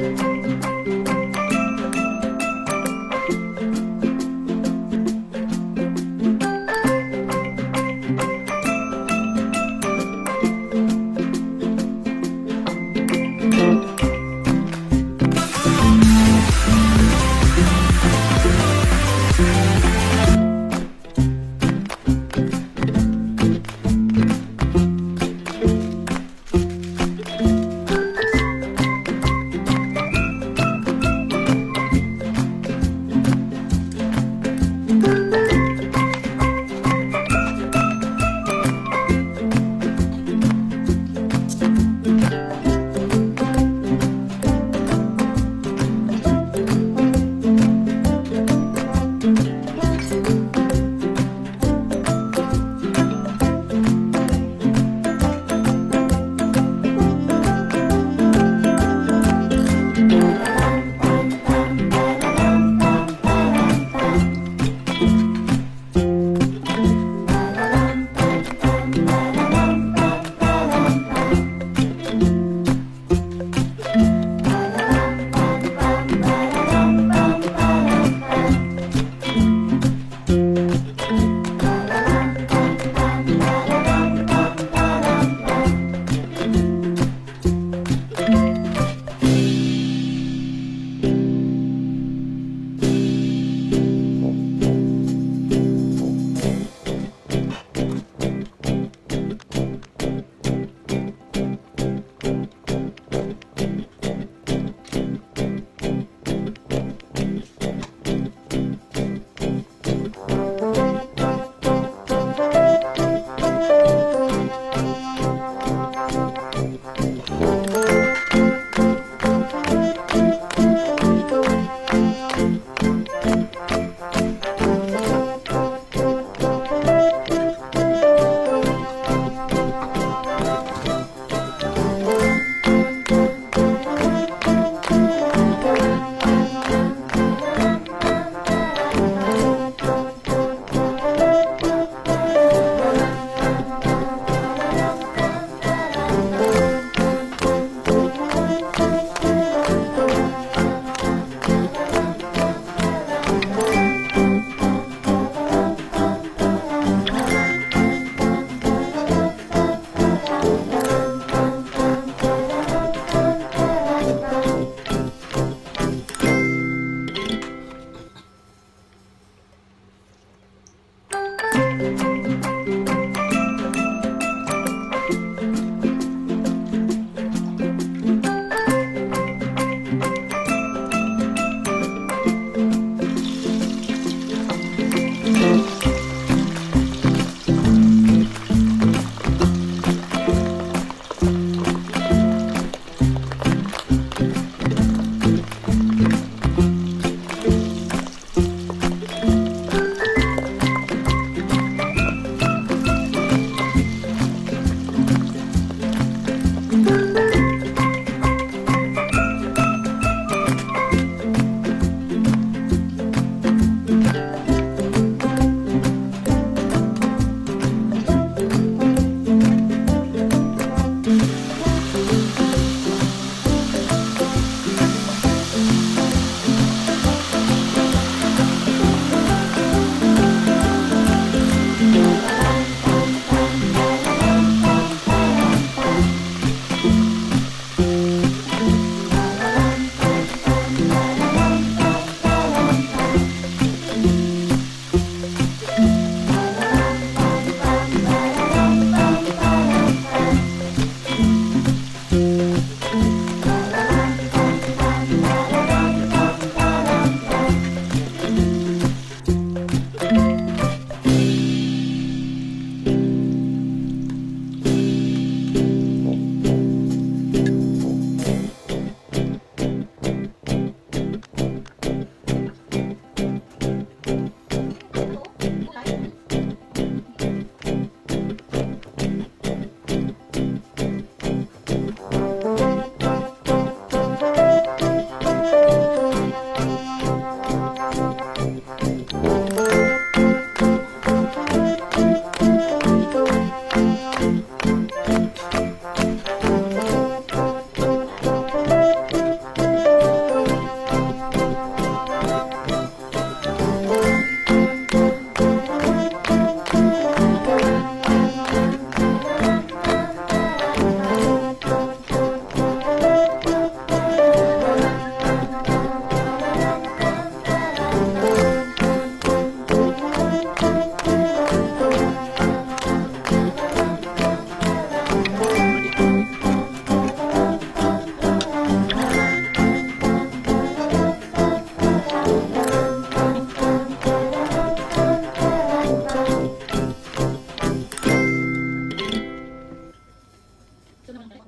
Bye. Ito naman.